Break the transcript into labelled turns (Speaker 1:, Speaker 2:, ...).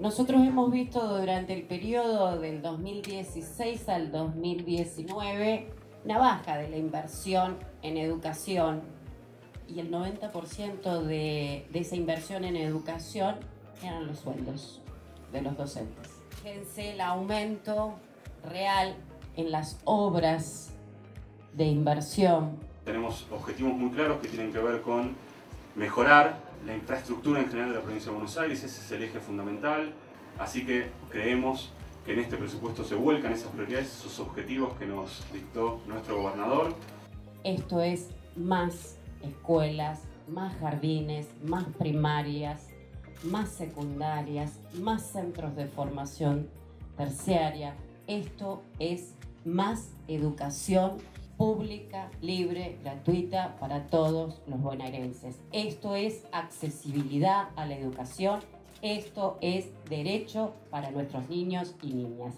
Speaker 1: Nosotros hemos visto durante el periodo del 2016 al 2019 una baja de la inversión en educación y el 90% de, esa inversión en educación eran los sueldos de los docentes. Fíjense el aumento real en las obras de inversión.
Speaker 2: Tenemos objetivos muy claros que tienen que ver con mejorar la infraestructura en general de la provincia de Buenos Aires, ese es el eje fundamental, así que creemos que en este presupuesto se vuelcan esas prioridades, esos objetivos que nos dictó nuestro gobernador.
Speaker 1: Esto es más escuelas, más jardines, más primarias, más secundarias, más centros de formación terciaria. Esto es más educación pública, libre, gratuita para todos los bonaerenses. Esto es accesibilidad a la educación, esto es derecho para nuestros niños y niñas.